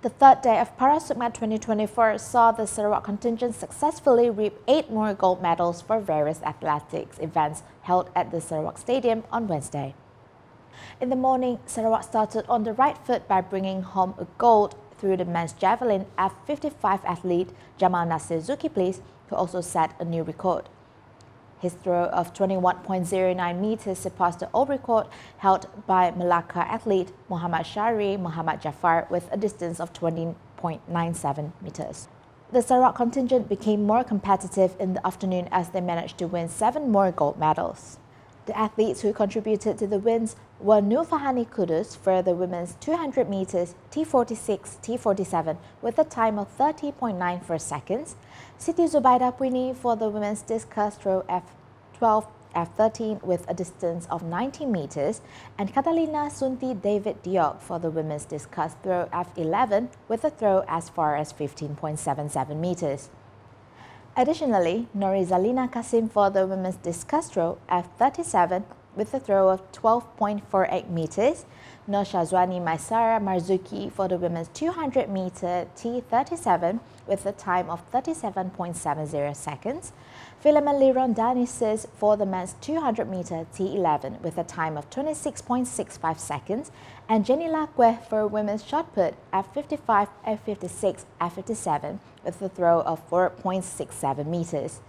The third day of Parasukma 2024 saw the Sarawak contingent successfully reap eight more gold medals for various athletics events held at the Sarawak Stadium on Wednesday. In the morning, Sarawak started on the right foot by bringing home a gold through the men's javelin F55 athlete Jamal Nasir Zulkifli, who also set a new record. His throw of 21.09 meters surpassed the old record held by Malacca athlete Muhammad Shari Muhammad Jafar with a distance of 20.97 meters. The Sarawak contingent became more competitive in the afternoon as they managed to win seven more gold medals. The athletes who contributed to the wins were Nur Fahani Kudus for the women's 200 meters T46 T47 with a time of 30.94 seconds, Siti Zubaida Puini for the women's discus throw F12 F13 with a distance of 19 meters, and Catalina Sunti David Diok for the women's discus throw F11 with a throw as far as 15.77 meters. Additionally, Norizalina Kasim for the women's discus throw F37 with a throw of 12.48 meters, Nur Shazwani Maisara Marzuki for the women's 200 meter T37 with a time of 37.70 seconds, Philemon Liron Danisis for the men's 200 meter T11 with a time of 26.65 seconds, and Jenny Lakwe for women's shot put F55, F56, F57 with a throw of 4.67 meters.